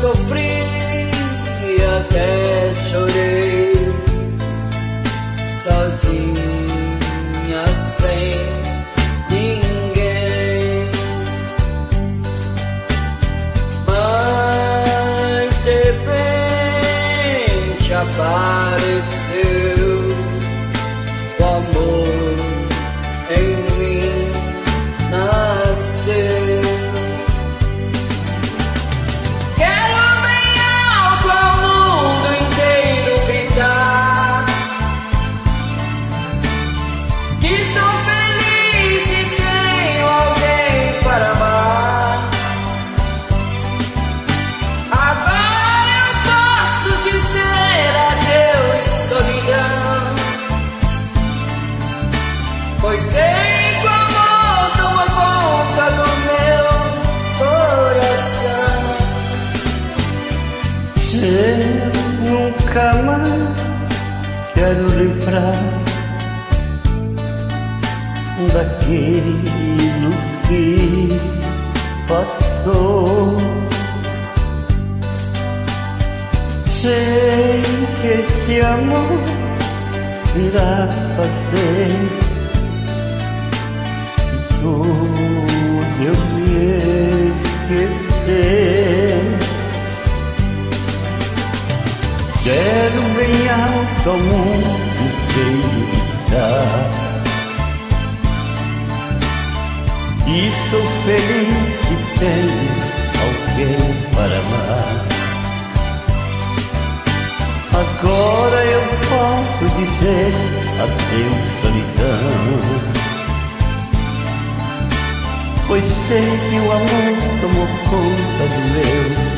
Sofri e até chorei sozinha sem ninguém. Mas de repente apareceu o amor em mim sei que o amor toma conta do meu coração. Eu nunca mais quero livrar daquilo que passou. Sei que esse amor irá fazer tudo eu me esquecer. Quero bem alto ao mundo inteiro gritar. E sou feliz que tenho alguém para amar. Agora eu posso dizer adeus solidão. Pois sei que o amor tomou conta do meu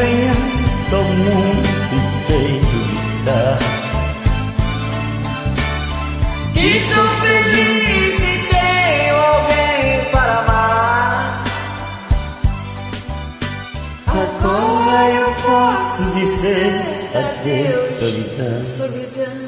Alto ao mundo inteiro gritar. Que sou feliz e tenho alguém para amar. Agora eu posso dizer adeus, solidão. solidão.